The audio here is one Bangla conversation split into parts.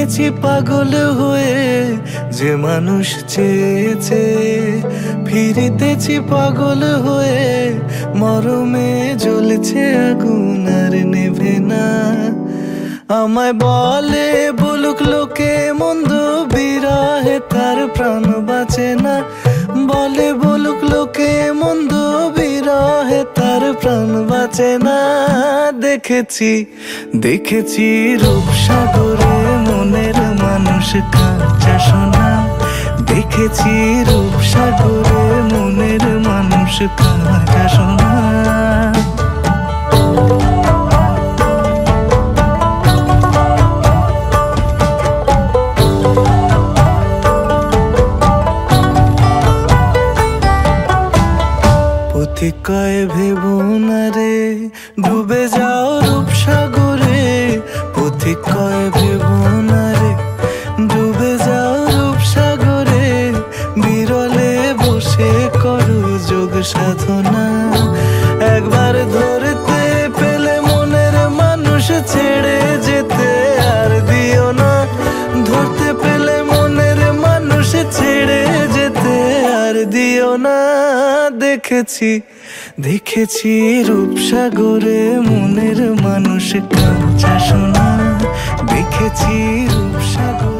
ফিরিতেছি পাগল হয়ে, যে মানুষ চেয়েছে। ফিরিতেছি পাগল হয়ে, মরমে জ্বলছে আগুন আর নেভে না। আমায় বলে, বলুক লোকে মন্দ বিরাহে, তার প্রাণ বাঁচে না। বলে, বলুক লোকে মন্দ বিরহে, তার প্রাণ বাঁচে না। দেখেছি দেখেছি রূপসাগরে মনের মানুষ কাঁচা সোনা। দেখেছি রূপসাগরে মনের মানুষ কাঁচা সোনা। পথিক কয় ভেব না রে, ডুবে যাও দেখেছি দেখেছি রূপসাগরে মনের মানুষ কাঁচা সোনা। দেখেছি রূপসাগরে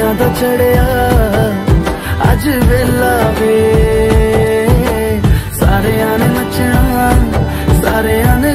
ਖੁਸ਼ੀਆਂ ਦਾ ਚੜਿਆ ਅੱਜ ਵੇਲਾ ਵੇ। ਸਾਰਿਆਂ ਨੇ ਨੱਚਣਾ ਸਾਰਿਆਂ ਨੇ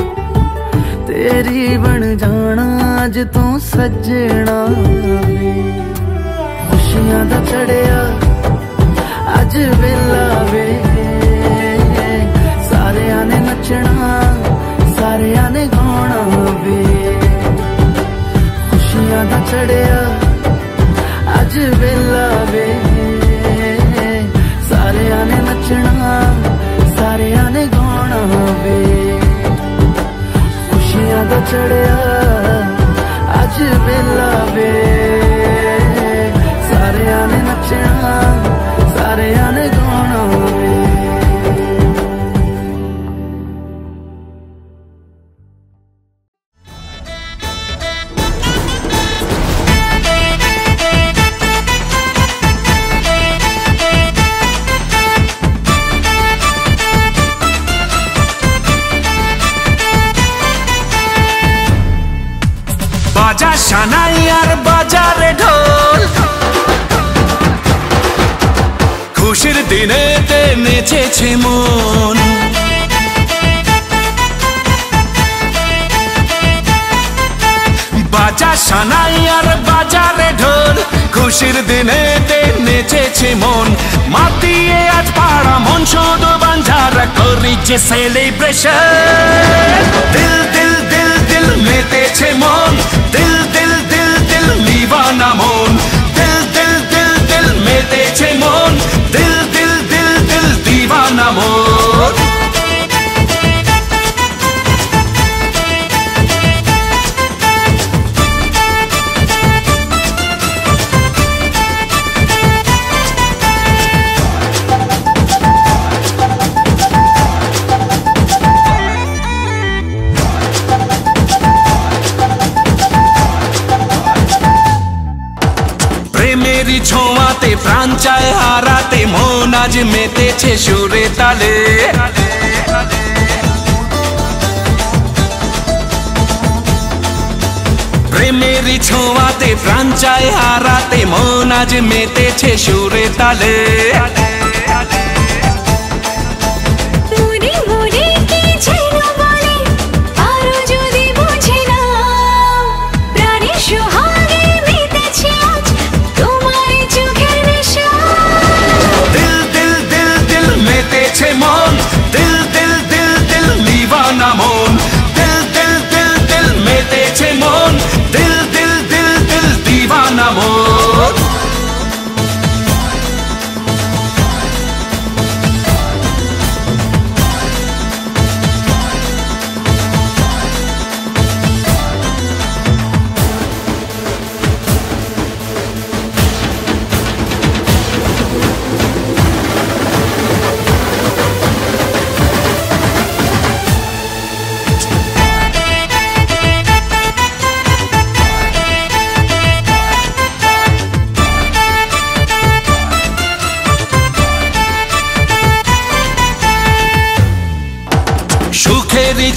ਤੇਰੀ ਬਣ ਜਾਣਾ, ਅੱਜ ਤੂੰ ਸੱਜਣਾ ਖੁਸ਼ੀਆਂ ਦਾ ਚੜਿਆ, ਅੱਜ ਵੇਲਾ ਵੇ। ਸਾਰਿਆਂ ਨੇ ਨੱਚਣਾ, ਸਾਰਿਆਂ ਨੇ ਗਾਉਣਾ ਵੇ। ਖੁਸ਼ੀਆਂ ਦਾ ਚੜਿਆ, ਅੱਜ ਵੇਲਾ ਵੇ। ਸਾਰਿਆਂ ਨੇ ਨੱਚਣਾ, ਸਾਰਿਆਂ ਨੇ ਗਾਉਣਾ ਵੇ। ਦਾ ਚੜਿਆ ਅੱਜ ਮੇਲਾ ਵੇ ਸਾਰਿਆਂ ਨੇ ਨੱਚਣਾ ਸਾਰਿਆਂ নেচেছে মন। বাজা সানাই আর বাজারে ঢোল, খুশির দিনেতে নেচেছে মন। মাতিয়ে আজ পাড়া মন শুধু বাঞ্ঝারা করিছে সেলিব্রেশন দিল দিল দিল দিল মেতেছে মন। দিল দিল দিল দিল নিবানা মন। দিল দিল দিল দিল মেতেছে মন। প্রাণ চায় হারাতে মন আজ মেতেছে সুরে তালে।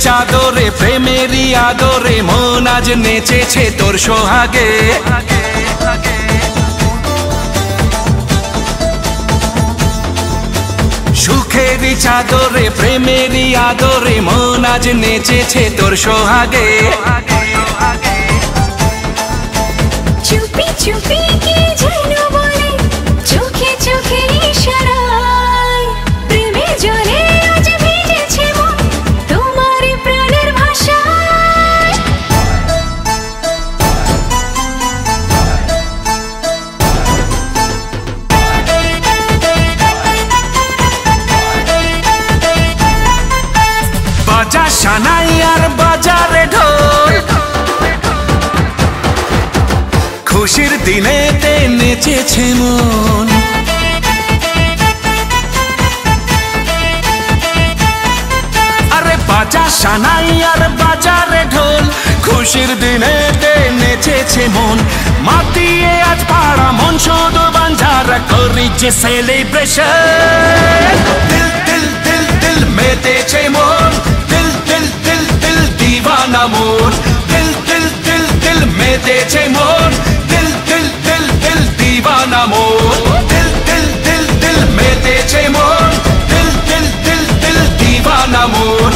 চাদরে, প্রেমেরই আদরে মন আজ নেচেছে তোর সোহাগে। সুখেরই চাদরে, প্রেমেরই আদরে মন আজ নেচেছে তোর সোহাগে। চুপি চুপি নেচেছে মন। আরে বাজা সানাই আর বাজারে ঢোল, খুশির দিনেতে নেচেছে মন। মাতিয়ে আজ পাড়া মন শুধু বাঞ্ঝারা করিছে সেলিব্রেশন দিল দিল দিল দিল মেতেছে মন। দিল দিল দিল দিল দিবানা মন। দিল দিল দিল দিল মেতেছে মন। ना मोर दिल दिल दिल दिल में तेजे मोर दिल दिल दिल दिल दीवा मोर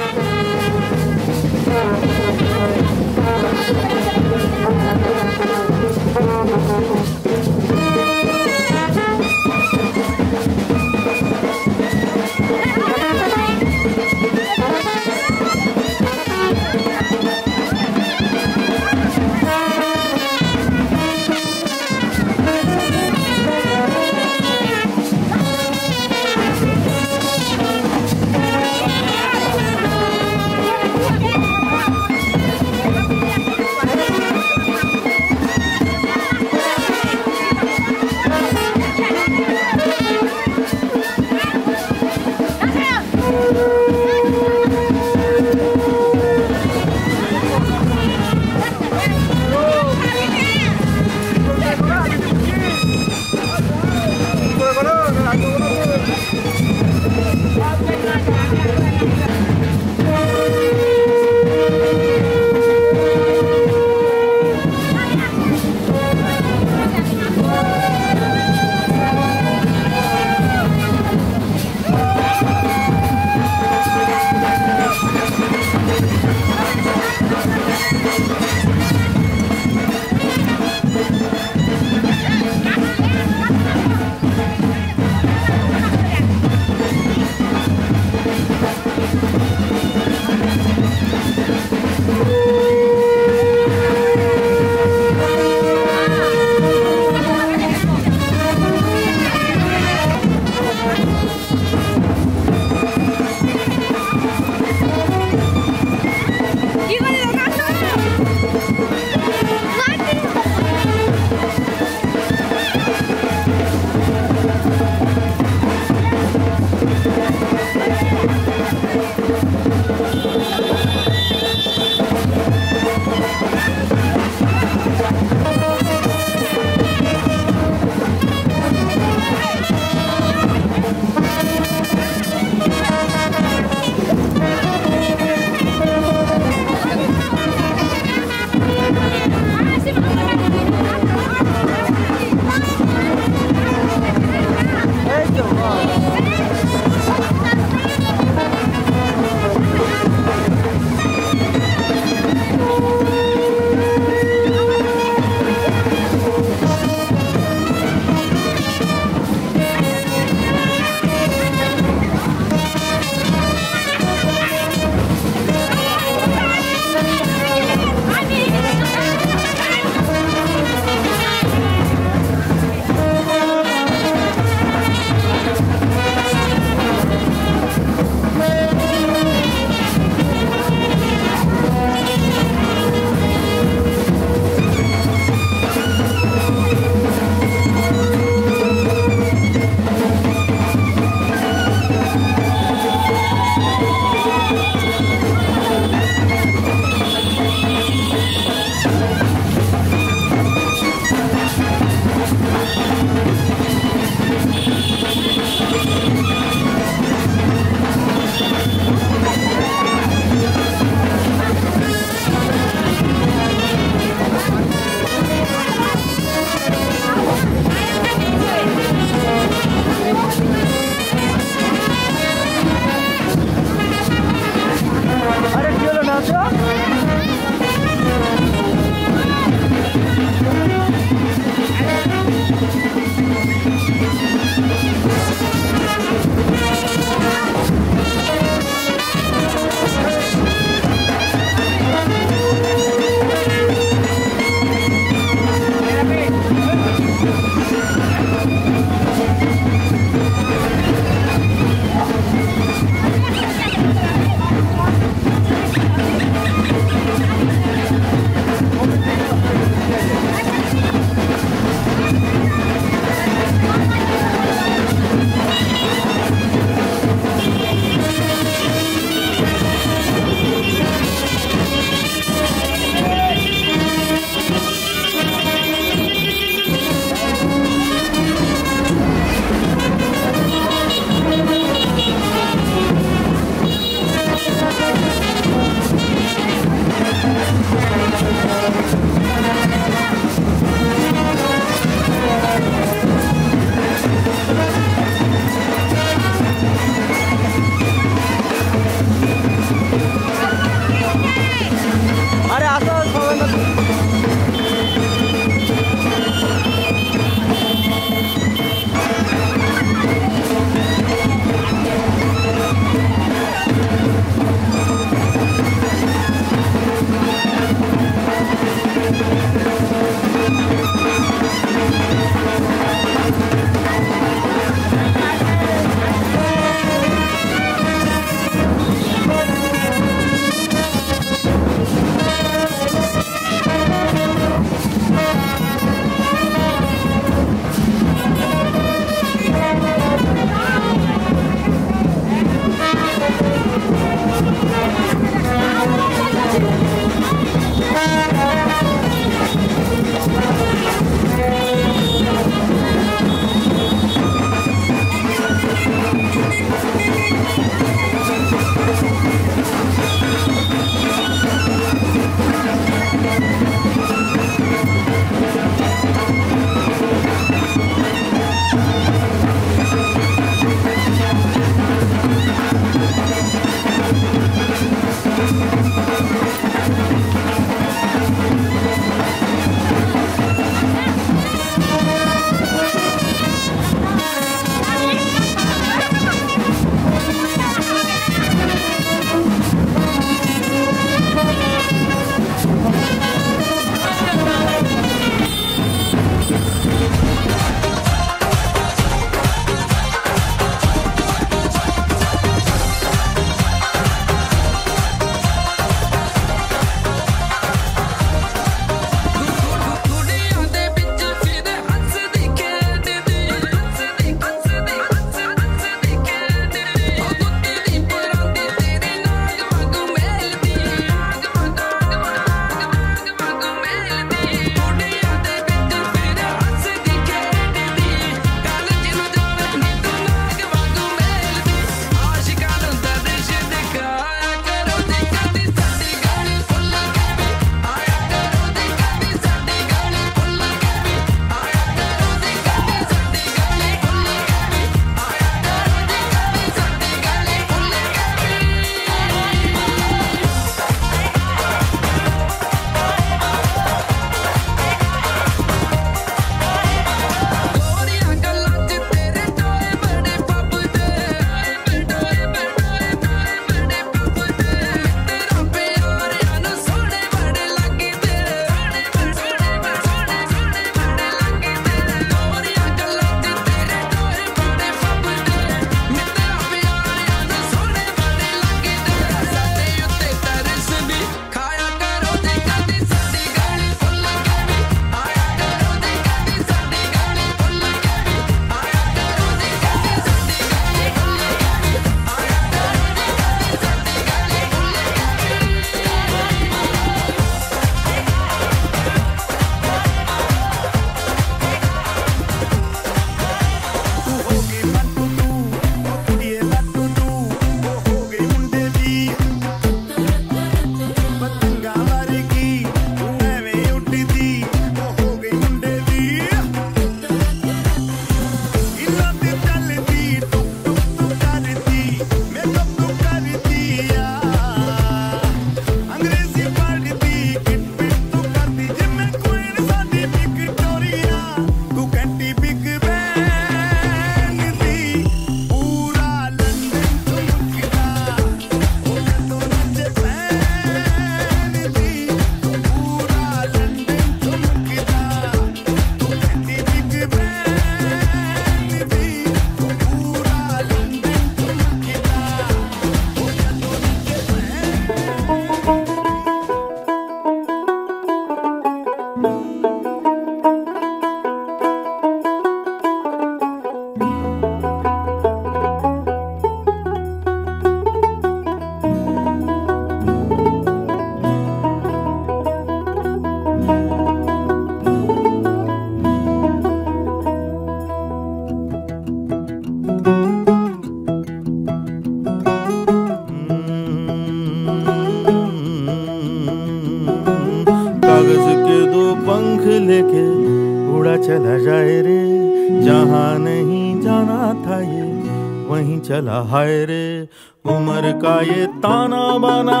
हाय रे, उम्र का ये ताना बाना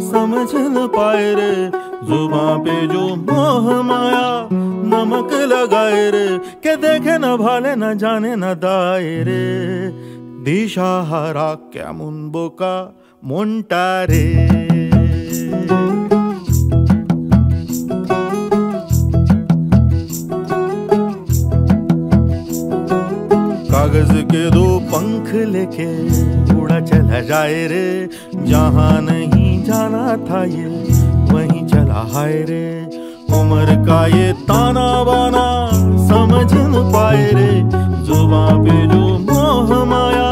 समझ न पाए रे। जुबा पे जो मोह माया नमक लगाए रे, के देखे न भाले न जाने न दाए रे। दिशा हरा क्या मुनबो का मुंटा रे। कागज़ के दो पंख लेके उड़ा चला जाए रे जहाँ नहीं जाना था ये वहीं चला हाय रे उम्र का ये ताना बाना समझ न पाए रे जुबा पे जो मोह माया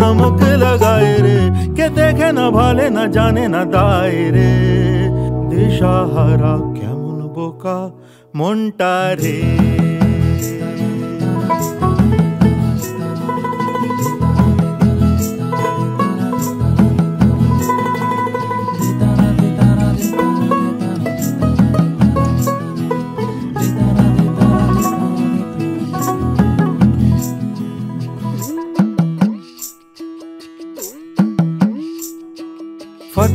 नमक लगाए रे के देखे न भाले न जाने न दाए रे दिशा हरा কেমন বোকা মনটা রে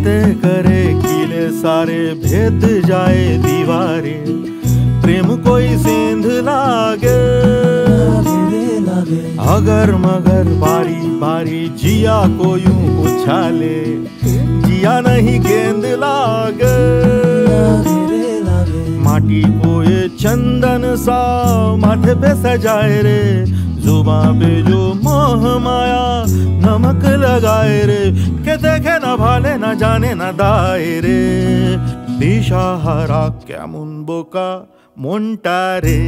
फतेह करे किले सारे भेद जाए दीवारे। प्रेम कोई सेंध लागे। अगर मगर बारी बारी जिया को यूँ उछाले, जिया नहीं गेंद लागे। माटी को ये चंदन सा, माथे पे सजाए रे। जुबा पे जो मोह माया তাক লাগায় রে কে দেখে না ভালে না জানে না দায় রে দিশাহারা কেমন বোকা মনটা রে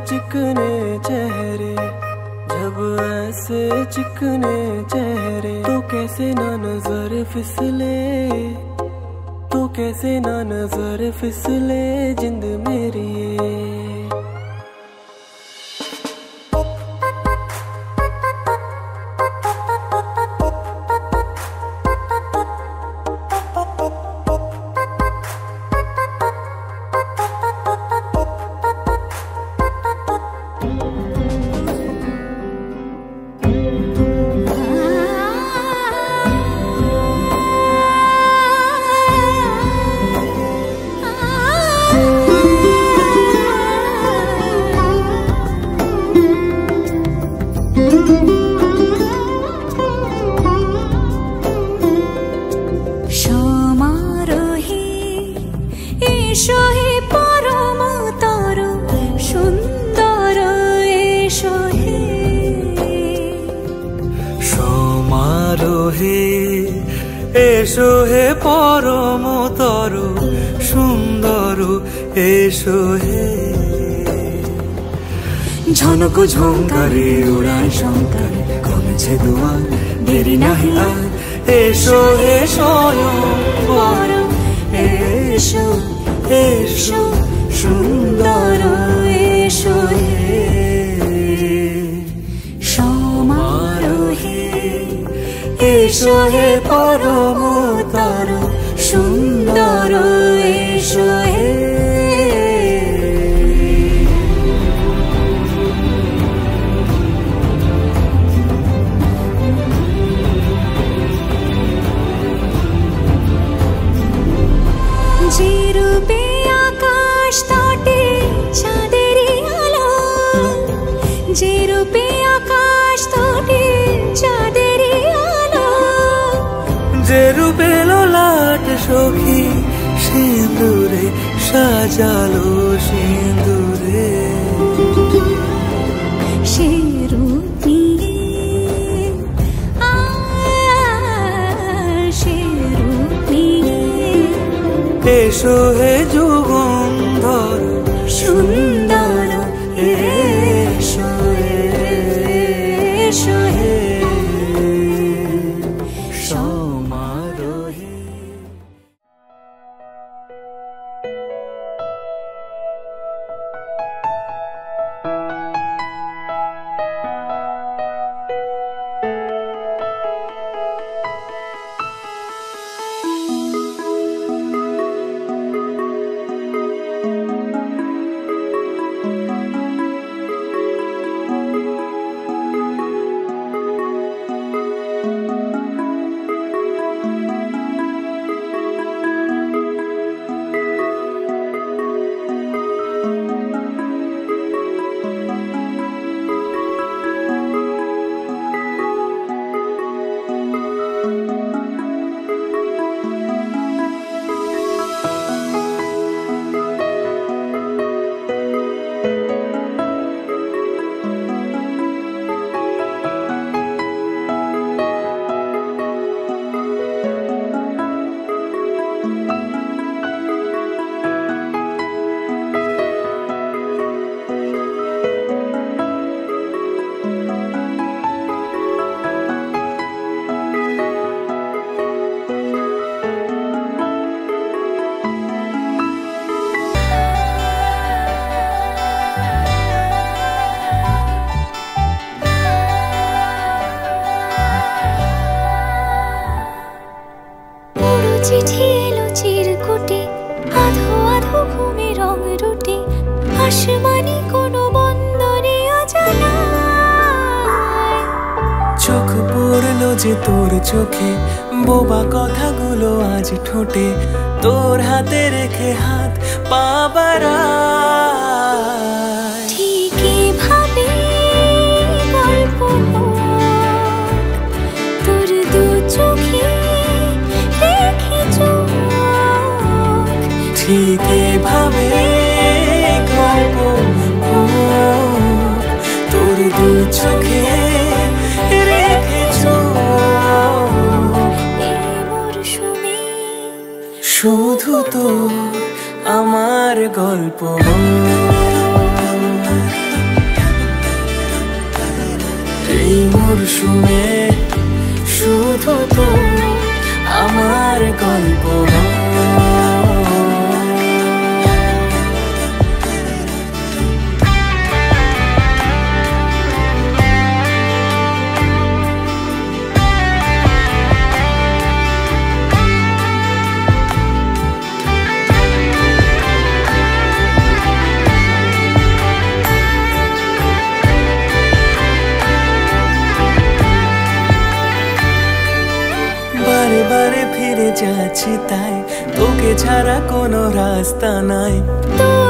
चिकने चेहरे, जब ऐसे चिकने चेहरे तो कैसे ना नज़र फिसले तो कैसे ना नज़र फिसले जिंद मेरी ঝঙ্কারে ওড়াই সংকারে কমেছে দোয়ার, দেরি নাহি আর। এসো এসো এসো এসো, সুন্দর, এসো সমারোহে, এসো হে পরম তার সুন্দর, এসো যেরূপে আকাশ তটে চাঁদের আলো। যে রূপে লোলাট সখী সিঁদুরে সাজালো সিঁদুরে সে রূপ নিয়ে এসো ঠিক ভাবে গল্প তোর দু চোখে শুধু তো আমার গল্প। এই মরশুমে শুধু তো আমার গল্প। আছে তাই তোকে ছাড়া কোনো রাস্তা নাই। তো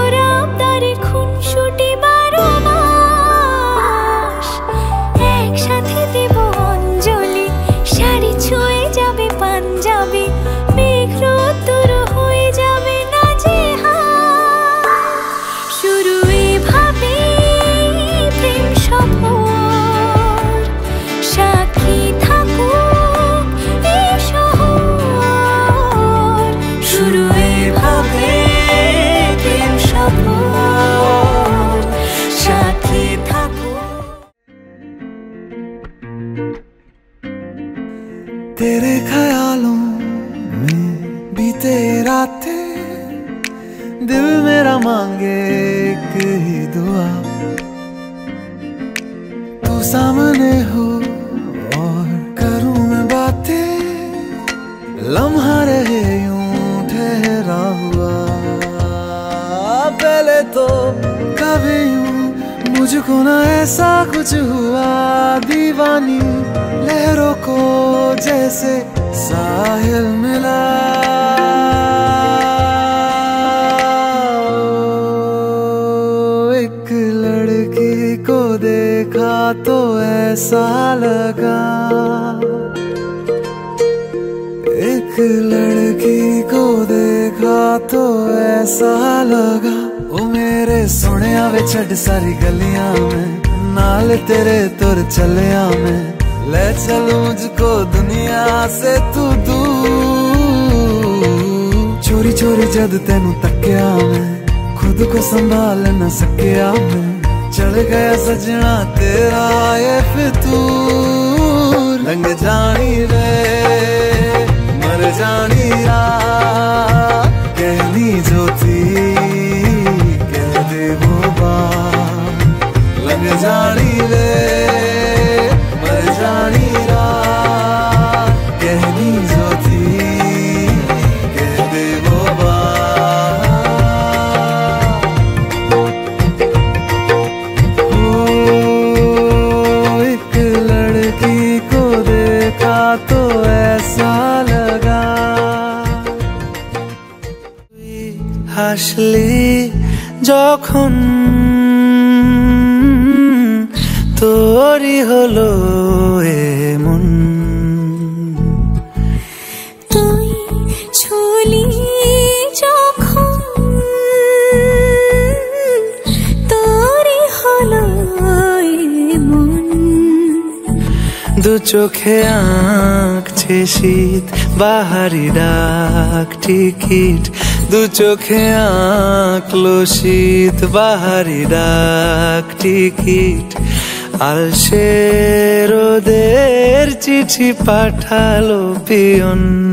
进了。টিকিট দু চোখে আঁকলো শীত বাহারি ডাক টিকিট। আলসে রোদের চিঠি পাঠালো পিয়ন।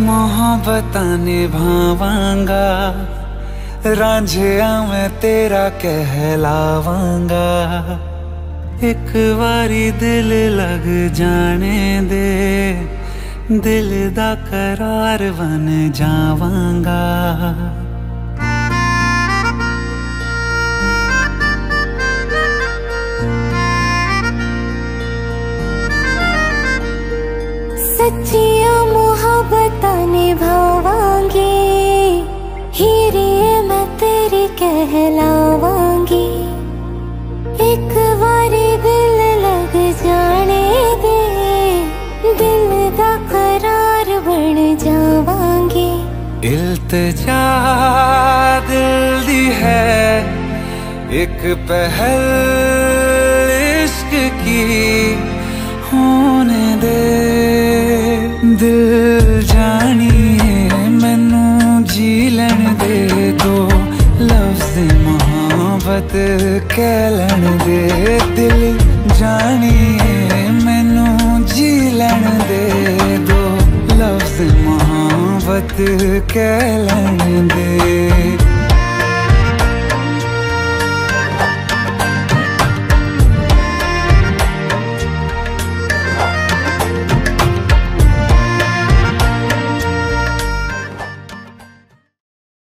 मोहब्बत निभावांगा रांझिया मैं तेरा कहलावांगा। एक बारी दिल लग जाने दे, दिल दा करार बन जावांगा। सच्चिया मोहब्बत निभावांगी। हीरे मैं तेरी कहलावांगी। एक बारी दिल लग जाने दे, दिल करार बन जावांगी। इल्तजा दिल दी है, एक पहल इश्क की, होने दे। ਦਿਲ ਜਾਣੀ ਏ ਮੈਨੂੰ ਜੀ ਲੈਣ ਦੇ ਦੋ। ਲਫ਼ਜ਼ ਮੁਹੱਬਤ ਕਹਿ ਲੈਣ ਦੇ। ਦਿਲ ਜਾਣੀ ਏ ਮੈਨੂੰ ਜੀ ਲੈਣ ਦੇ ਦੋ। ਲਫ਼ਜ਼ ਮੁਹੱਬਤ ਕਹਿ ਲੈਣ ਦੇ।